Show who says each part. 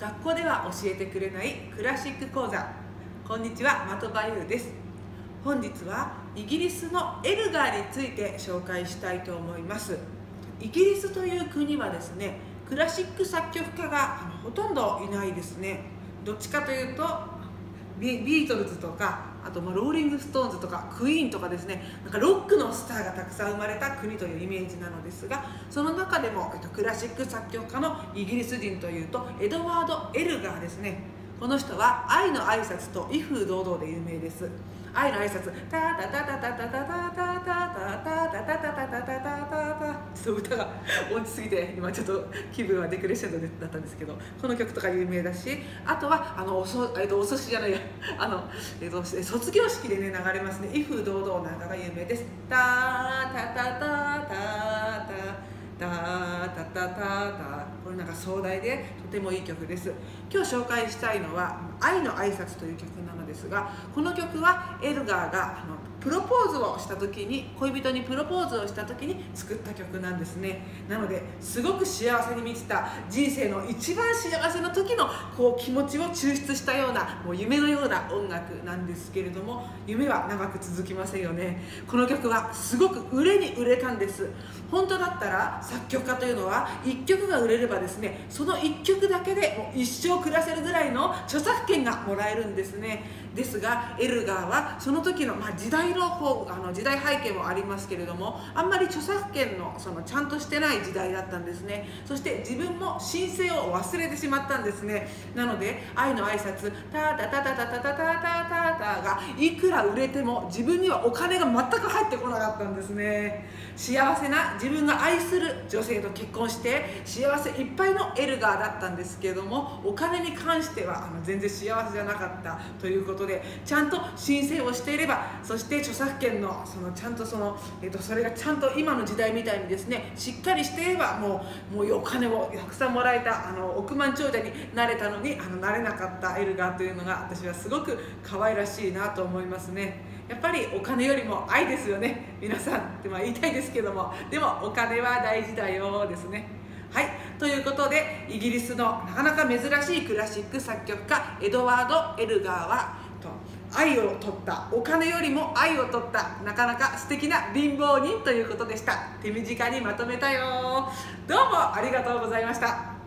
Speaker 1: 学校では教えてくれないクラシック講座。こんにちは的場優です。本日はイギリスのエルガーについて紹介したいと思います。イギリスという国はですねクラシック作曲家がほとんどいないですね。どっちかというとビートルズとかあとまローリング・ストーンズとかクイーンとかですね。なんかロックのスターがたくさん生まれた国というイメージなのですがその中でも、えっと、クラシック作曲家のイギリス人というとエドワード・エルガーですね。この人は「愛の挨拶と威風堂々」で有名です。愛の挨拶。タタタタタタタタタタタタタタタタタタタちょっと歌が落ちすぎて今ちょっと気分はデクレッシェンドだったんですけどこの曲とか有名だしあとはあのおそ、えっと、お寿司じゃないやあの、えっと、卒業式でね流れますね「威風堂々」なんかが有名ですタタタタタタタタタタタこれなんか壮大でとてもいい曲です。今日紹介したいのは「愛の挨拶という曲なのですがこの曲はエルガーがあのプロポーズをした時に恋人にプロポーズをした時に作った曲なんですね。なのですごく幸せに満ちた人生の一番幸せな時のこう気持ちを抽出したようなもう夢のような音楽なんですけれども夢は長く続きませんよね。この曲はすごく売れに売れたんです。本当だったら作曲家というのは1曲が売れればですねその1曲だけでもう一生暮らせるぐらいの著作権がもらえるんですね。ですがエルガーはその時の、まあ、時代の方あの時代背景もありますけれどもあんまり著作権のそのちゃんとしてない時代だったんですね。そして自分も申請を忘れてしまったんですね。なので愛の挨拶タタタタタタタタタタタがいくら売れても自分にはお金が全く入ってこなかったんですね幸せな自分が愛する女性と結婚して幸せいっっぱいのエルガーだったんですけれどもお金に関してはあの全然幸せじゃなかったということでちゃんと申請をしていればそして著作権のそのちゃんとその、えー、とそれがちゃんと今の時代みたいにですねしっかりしていればもうもうお金をたくさんもらえたあの億万長者になれたのにあのなれなかったエルガーというのが私はすごく可愛らしいなと思いますね。やっぱりお金よりも愛ですよね。皆さんってまあ言いたいですけども。でもお金は大事だよですね。ということでイギリスのなかなか珍しいクラシック作曲家エドワード・エルガーはと愛を取ったお金よりも愛を取ったなかなか素敵な貧乏人ということでした。手短にまとめたよ。どうもありがとうございました。